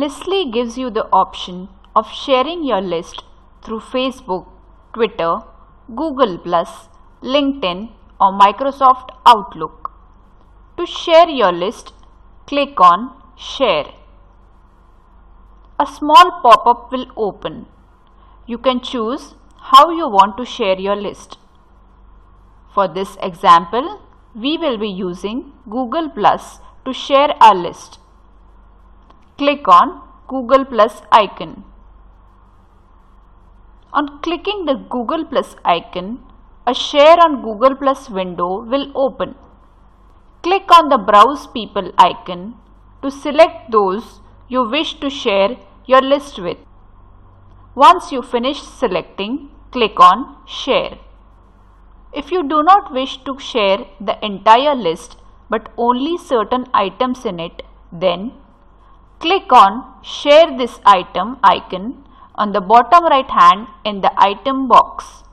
Listly gives you the option of sharing your list through Facebook, Twitter, Google+, LinkedIn or Microsoft Outlook. To share your list, click on Share. A small pop-up will open. You can choose how you want to share your list. For this example, we will be using Google Plus to share our list. Click on Google Plus icon. On clicking the Google Plus icon, a Share on Google Plus window will open. Click on the Browse People icon to select those you wish to share your list with. Once you finish selecting, click on Share. If you do not wish to share the entire list but only certain items in it, then click on Share this item icon on the bottom right hand in the item box.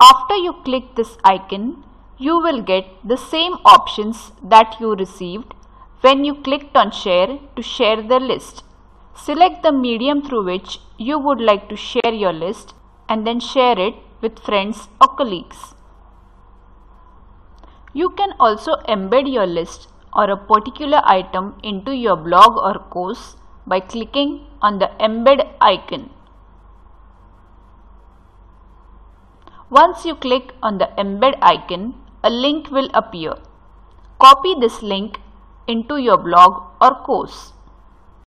After you click this icon, you will get the same options that you received when you clicked on share to share the list. Select the medium through which you would like to share your list and then share it with friends or colleagues. You can also embed your list or a particular item into your blog or course by clicking on the embed icon. Once you click on the embed icon, a link will appear. Copy this link into your blog or course.